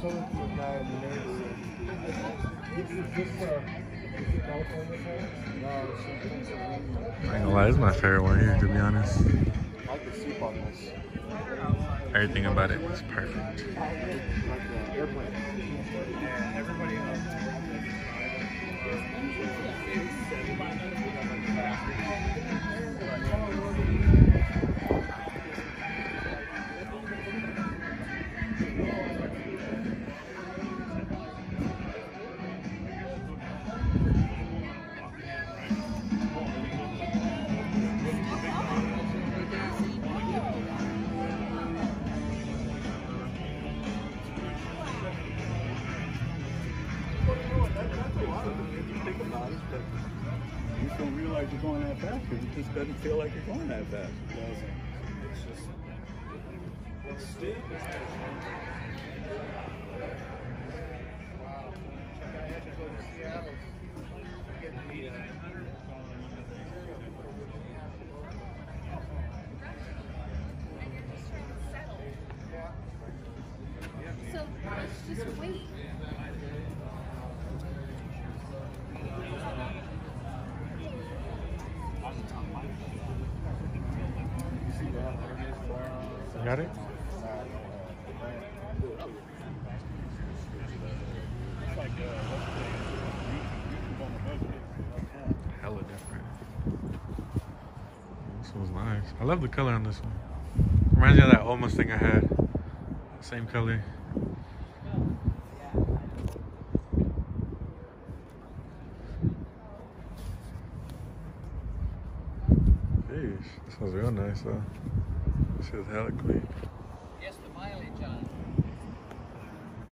talking to a guy in the neighborhood. This is this, uh, I ain't gonna lie, this is my favorite one here, to be honest. Everything about it is perfect. You just don't realize you're going that fast because it just doesn't feel like you're going that fast. It's just. So let's just wait. Got it? Hella different. This one's nice. I love the color on this one. Reminds me of that almost thing I had. Same color. Jeez, this one's real nice though. It says Halleck Yes, the mileage on it.